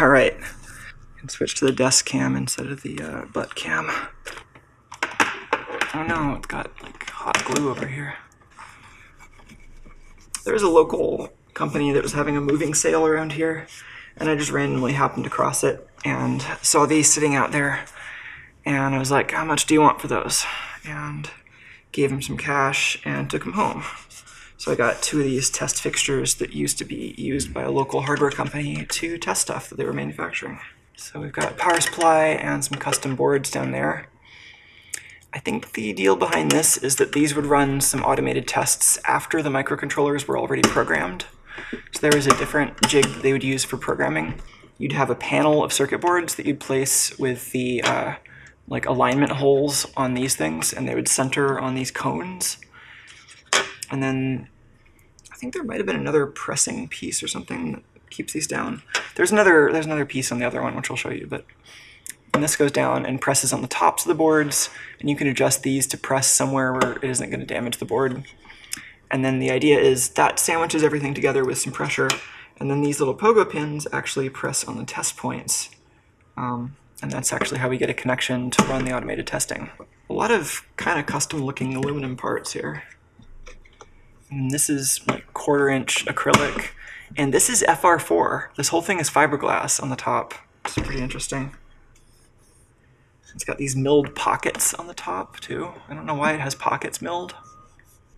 All right. And switch to the desk cam instead of the uh, butt cam. Oh no, it's got like hot glue over here. There was a local company that was having a moving sale around here, and I just randomly happened to cross it and saw these sitting out there. And I was like, How much do you want for those? And gave him some cash and took them home. So I got two of these test fixtures that used to be used by a local hardware company to test stuff that they were manufacturing. So we've got power supply and some custom boards down there. I think the deal behind this is that these would run some automated tests after the microcontrollers were already programmed. So there was a different jig that they would use for programming. You'd have a panel of circuit boards that you'd place with the uh, like alignment holes on these things, and they would center on these cones. And then I think there might have been another pressing piece or something that keeps these down. There's another there's another piece on the other one which I'll show you, but and this goes down and presses on the tops of the boards, and you can adjust these to press somewhere where it isn't going to damage the board. And then the idea is that sandwiches everything together with some pressure, and then these little pogo pins actually press on the test points. Um, and that's actually how we get a connection to run the automated testing. A lot of kind of custom looking aluminum parts here. And this is like quarter inch acrylic. And this is FR4. This whole thing is fiberglass on the top. It's pretty interesting. It's got these milled pockets on the top too. I don't know why it has pockets milled.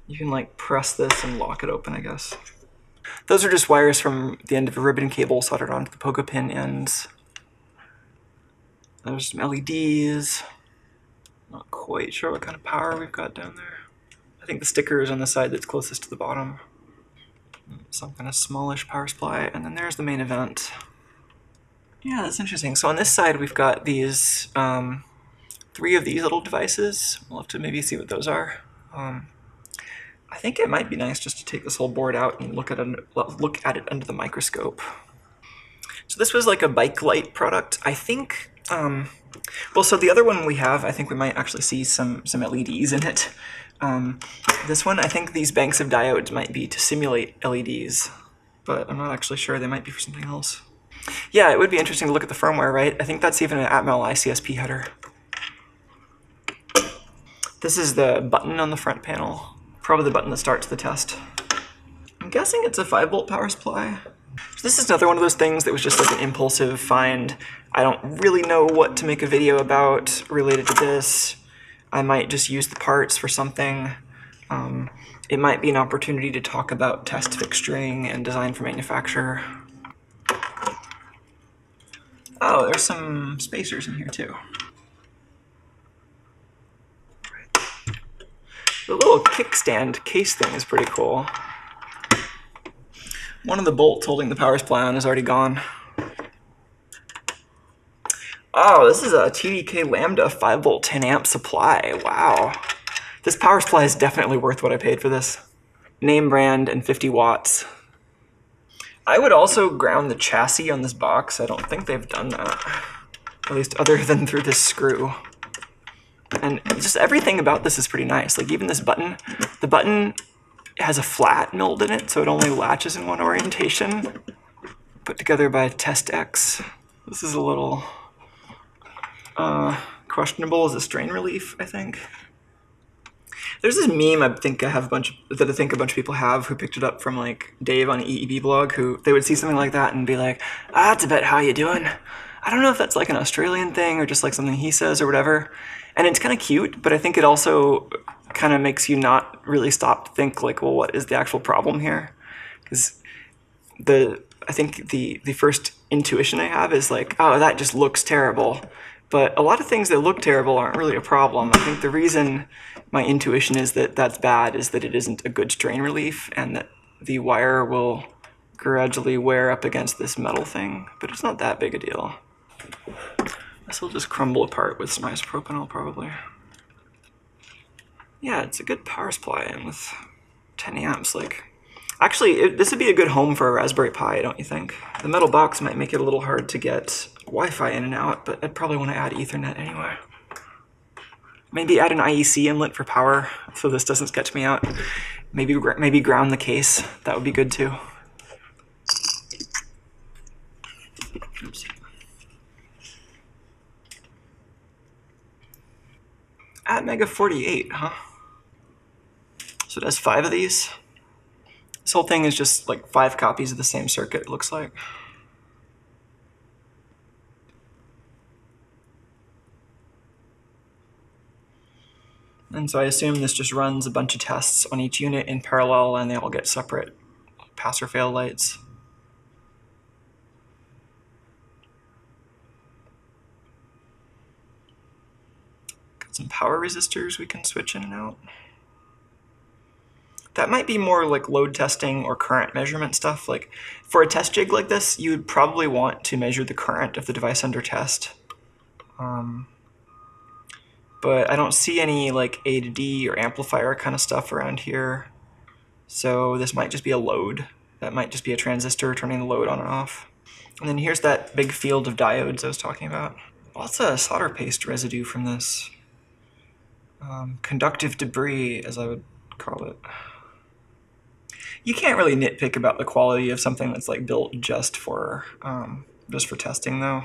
You can like press this and lock it open, I guess. Those are just wires from the end of a ribbon cable soldered onto the pogo pin ends. There's some LEDs. Not quite sure what kind of power we've got down there. I think the sticker is on the side that's closest to the bottom. Some kind of smallish power supply, and then there's the main event. Yeah, that's interesting. So on this side, we've got these um, three of these little devices. We'll have to maybe see what those are. Um, I think it might be nice just to take this whole board out and look at it, look at it under the microscope. So this was like a bike light product. I think. Um, well, so the other one we have, I think we might actually see some some LEDs in it. Um, this one, I think these banks of diodes might be to simulate LEDs, but I'm not actually sure. They might be for something else. Yeah, it would be interesting to look at the firmware, right? I think that's even an Atmel ICSP header. This is the button on the front panel. Probably the button that starts the test. I'm guessing it's a 5 volt power supply. So this is another one of those things that was just like an impulsive find. I don't really know what to make a video about related to this. I might just use the parts for something. Um, it might be an opportunity to talk about test fixturing and design for manufacture. Oh, there's some spacers in here too. The little kickstand case thing is pretty cool. One of the bolts holding the power supply on is already gone. Oh, this is a TDK Lambda 5 volt 10 amp supply. Wow. This power supply is definitely worth what I paid for this. Name brand and 50 watts. I would also ground the chassis on this box. I don't think they've done that. At least other than through this screw. And just everything about this is pretty nice. Like even this button, the button has a flat milled in it, so it only latches in one orientation. Put together by Test X. This is a little uh, questionable as a strain relief, I think. There's this meme I think I have a bunch of, that I think a bunch of people have who picked it up from like Dave on EEVblog who they would see something like that and be like, ah, that's about how you doing. I don't know if that's like an Australian thing or just like something he says or whatever. And it's kind of cute, but I think it also kind of makes you not really stop to think like, well, what is the actual problem here? Because the I think the the first intuition I have is like, oh, that just looks terrible. But a lot of things that look terrible aren't really a problem. I think the reason my intuition is that that's bad is that it isn't a good strain relief and that the wire will gradually wear up against this metal thing, but it's not that big a deal. This will just crumble apart with some isopropanol probably. Yeah, it's a good power supply and with 10 amps, like, actually, it, this would be a good home for a Raspberry Pi, don't you think? The metal box might make it a little hard to get Wi-Fi in and out, but I'd probably want to add Ethernet anyway. Maybe add an IEC inlet for power, so this doesn't sketch me out. Maybe maybe ground the case. That would be good too. Oops. Atmega 48, huh? So it has five of these. This whole thing is just like five copies of the same circuit, it looks like. And so I assume this just runs a bunch of tests on each unit in parallel and they all get separate pass or fail lights. Got some power resistors we can switch in and out. That might be more like load testing or current measurement stuff. Like for a test jig like this, you would probably want to measure the current of the device under test. Um, but I don't see any like A to D or amplifier kind of stuff around here. So this might just be a load. That might just be a transistor turning the load on and off. And then here's that big field of diodes I was talking about. Lots of solder paste residue from this. Um, conductive debris, as I would call it. You can't really nitpick about the quality of something that's like built just for um, just for testing, though.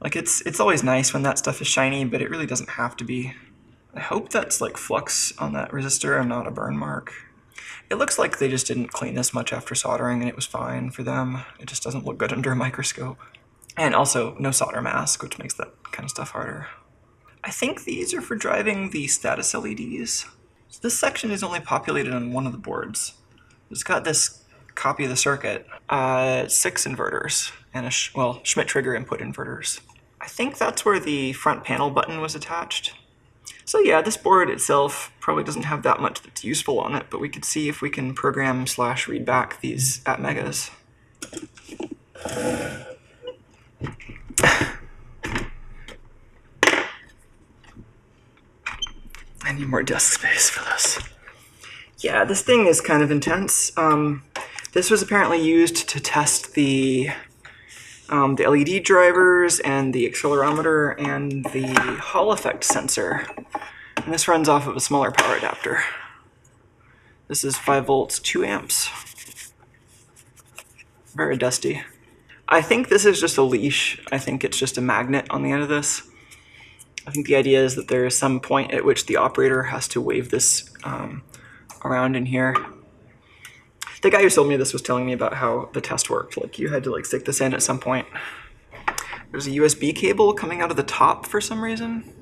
Like it's it's always nice when that stuff is shiny, but it really doesn't have to be. I hope that's like flux on that resistor and not a burn mark. It looks like they just didn't clean this much after soldering and it was fine for them. It just doesn't look good under a microscope. And also no solder mask, which makes that kind of stuff harder. I think these are for driving the status LEDs. So this section is only populated on one of the boards. It's got this copy of the circuit, uh, six inverters, and a, sh well, Schmitt trigger input inverters. I think that's where the front panel button was attached. So yeah, this board itself probably doesn't have that much that's useful on it, but we could see if we can program slash read back these Atmegas. I need more desk space for this. Yeah, this thing is kind of intense. Um, this was apparently used to test the um, the LED drivers and the accelerometer and the Hall effect sensor. And this runs off of a smaller power adapter. This is 5 volts, 2 amps. Very dusty. I think this is just a leash. I think it's just a magnet on the end of this. I think the idea is that there is some point at which the operator has to wave this um, around in here the guy who sold me this was telling me about how the test worked. Like you had to like stick this in at some point. There's a USB cable coming out of the top for some reason.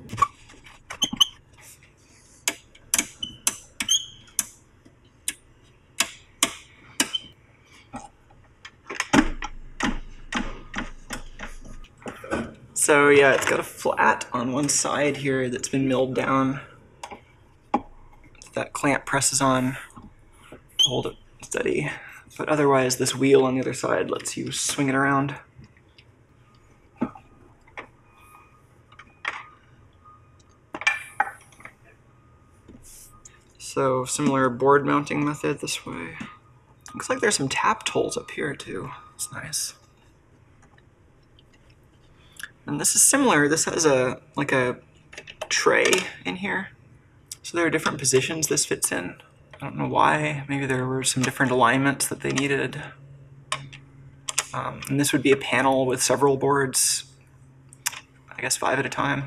So yeah, it's got a flat on one side here that's been milled down. Clamp presses on to hold it steady. But otherwise, this wheel on the other side lets you swing it around. So similar board mounting method this way. Looks like there's some tap holes up here too. It's nice. And this is similar. This has a like a tray in here. So there are different positions this fits in. I don't know why. Maybe there were some different alignments that they needed. Um, and this would be a panel with several boards, I guess five at a time.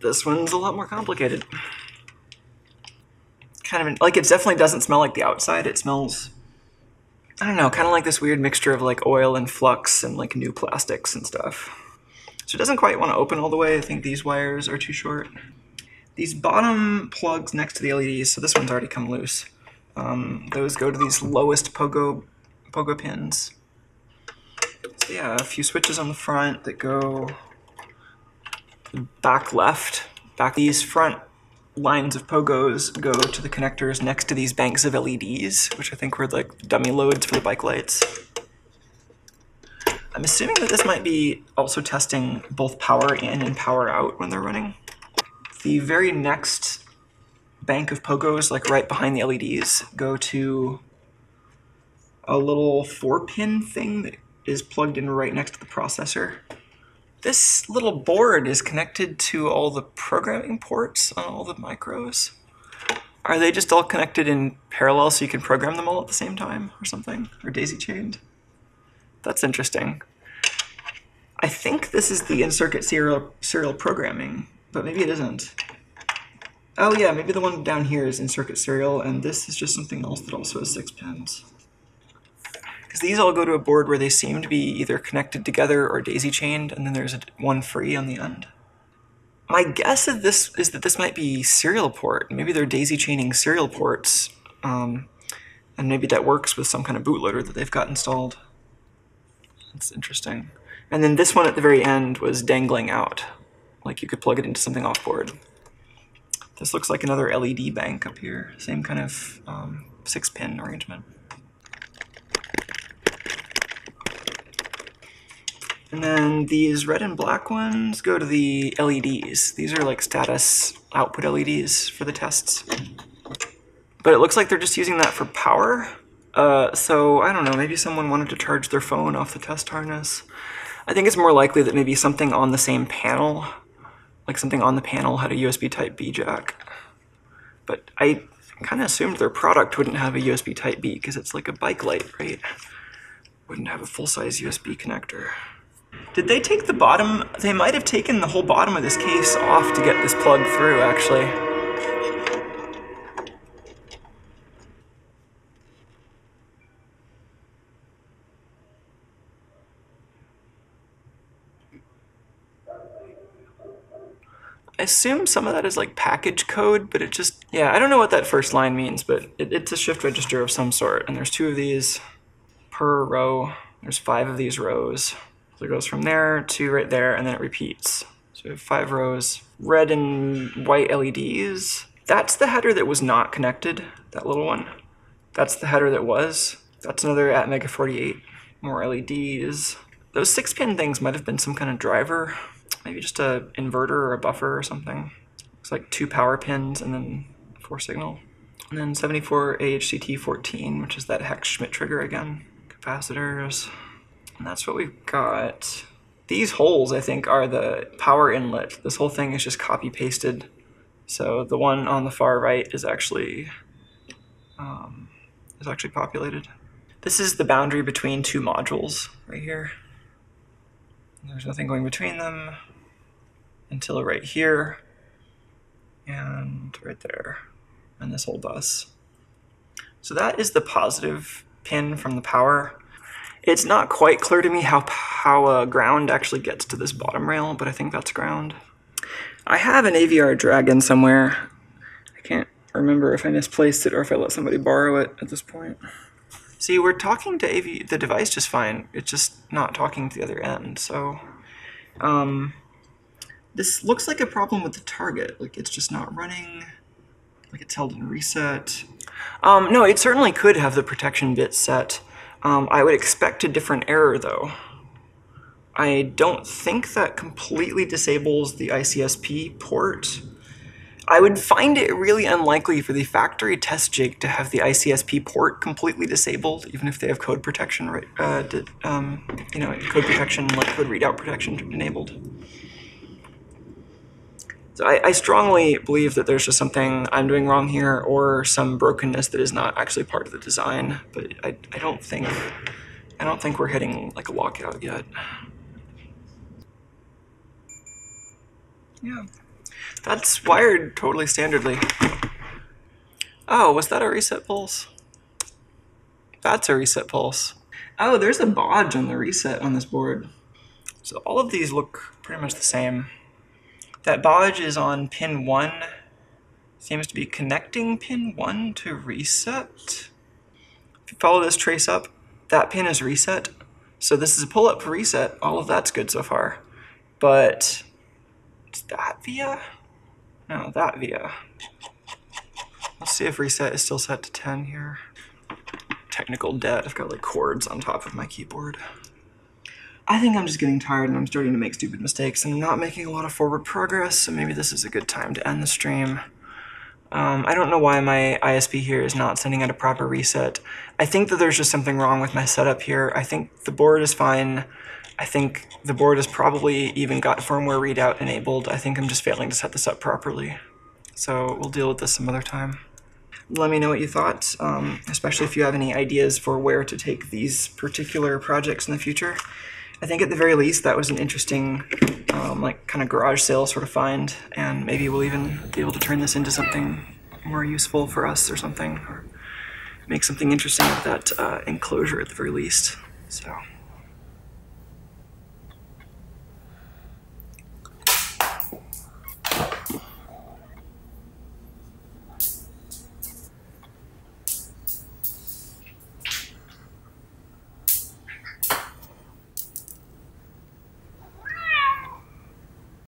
This one's a lot more complicated kind of like it definitely doesn't smell like the outside. It smells, I don't know, kind of like this weird mixture of like oil and flux and like new plastics and stuff. So it doesn't quite want to open all the way. I think these wires are too short. These bottom plugs next to the LEDs, so this one's already come loose. Um, those go to these lowest pogo pogo pins. So yeah, a few switches on the front that go back left. Back these front lines of pogos go to the connectors next to these banks of LEDs, which I think were like dummy loads for the bike lights. I'm assuming that this might be also testing both power in and power out when they're running. The very next bank of pogos, like right behind the LEDs, go to a little four pin thing that is plugged in right next to the processor. This little board is connected to all the programming ports on all the micros. Are they just all connected in parallel so you can program them all at the same time or something? Or daisy chained? That's interesting. I think this is the in-circuit serial, serial programming, but maybe it isn't. Oh yeah, maybe the one down here is in-circuit serial, and this is just something else that also has six pins. Because these all go to a board where they seem to be either connected together or daisy chained, and then there's a, one free on the end. My guess of this is that this might be serial port. Maybe they're daisy chaining serial ports, um, and maybe that works with some kind of bootloader that they've got installed. That's interesting. And then this one at the very end was dangling out, like you could plug it into something off board. This looks like another LED bank up here, same kind of um, six pin arrangement. And then these red and black ones go to the LEDs. These are like status output LEDs for the tests. But it looks like they're just using that for power. Uh, so I don't know, maybe someone wanted to charge their phone off the test harness. I think it's more likely that maybe something on the same panel, like something on the panel had a USB type B jack. But I kind of assumed their product wouldn't have a USB type B because it's like a bike light, right? Wouldn't have a full-size USB connector. Did they take the bottom? They might have taken the whole bottom of this case off to get this plug through, actually. I assume some of that is like package code, but it just, yeah, I don't know what that first line means, but it, it's a shift register of some sort. And there's two of these per row. There's five of these rows. So it goes from there to right there, and then it repeats. So we have five rows. Red and white LEDs. That's the header that was not connected, that little one. That's the header that was. That's another Atmega 48. More LEDs. Those six pin things might have been some kind of driver. Maybe just a inverter or a buffer or something. It's like two power pins and then four signal. And then 74 AHCT14, which is that hex Schmitt trigger again. Capacitors. And that's what we've got. These holes, I think, are the power inlet. This whole thing is just copy pasted. So the one on the far right is actually um, is actually populated. This is the boundary between two modules right here. There's nothing going between them until right here and right there and this whole bus. So that is the positive pin from the power. It's not quite clear to me how, how uh, ground actually gets to this bottom rail, but I think that's ground. I have an AVR Dragon somewhere. I can't remember if I misplaced it or if I let somebody borrow it at this point. See, we're talking to AV, the device just fine. It's just not talking to the other end. So, um, this looks like a problem with the target. Like it's just not running. Like it's held in reset. Um, no, it certainly could have the protection bit set. Um, I would expect a different error though. I don't think that completely disables the ICSP port. I would find it really unlikely for the factory test jig to have the ICSP port completely disabled, even if they have code protection, uh, um, you know, code protection, like code readout protection enabled. So I, I, strongly believe that there's just something I'm doing wrong here, or some brokenness that is not actually part of the design. But I, I don't think, I don't think we're hitting like a lockout yet. Yeah. That's wired totally standardly. Oh, was that a reset pulse? That's a reset pulse. Oh, there's a bodge on the reset on this board. So all of these look pretty much the same. That bodge is on pin 1. Seems to be connecting pin 1 to reset. If you follow this trace up, that pin is reset. So this is a pull up for reset. All of that's good so far. But is that via? No, that via. Let's see if reset is still set to 10 here. Technical debt. I've got like cords on top of my keyboard. I think I'm just getting tired and I'm starting to make stupid mistakes and I'm not making a lot of forward progress, so maybe this is a good time to end the stream. Um, I don't know why my ISP here is not sending out a proper reset. I think that there's just something wrong with my setup here. I think the board is fine. I think the board has probably even got firmware readout enabled. I think I'm just failing to set this up properly. So we'll deal with this some other time. Let me know what you thought, um, especially if you have any ideas for where to take these particular projects in the future. I think at the very least that was an interesting, um, like kind of garage sale sort of find, and maybe we'll even be able to turn this into something more useful for us or something, or make something interesting of that uh, enclosure at the very least. So.